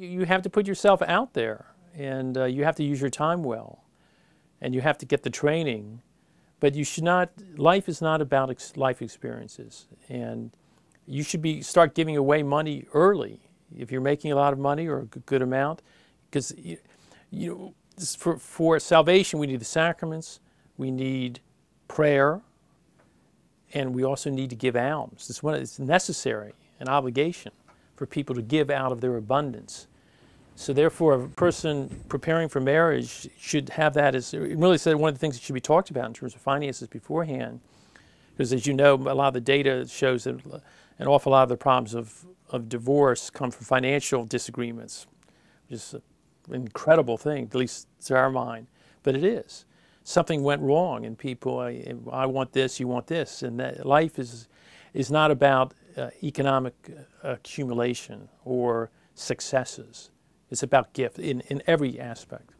You, you have to put yourself out there and uh, you have to use your time well and you have to get the training. But you should not, life is not about ex- life experiences. And you should be start giving away money early if you're making a lot of money or a good amount. Because you, you know, for, for salvation, we need the sacraments, we need prayer, and we also need to give alms. It's, one, it's necessary, an obligation for people to give out of their abundance. So therefore, a person preparing for marriage should have that as really said one of the things that should be talked about in terms of finances beforehand. Because as you know, a lot of the data shows that an awful lot of the problems of, of divorce come from financial disagreements, which is an incredible thing, at least to our mind. But it is. Something went wrong, and people, I, I want this, you want this. And that life is, is not about uh, economic accumulation or successes. It's about gift in, in every aspect.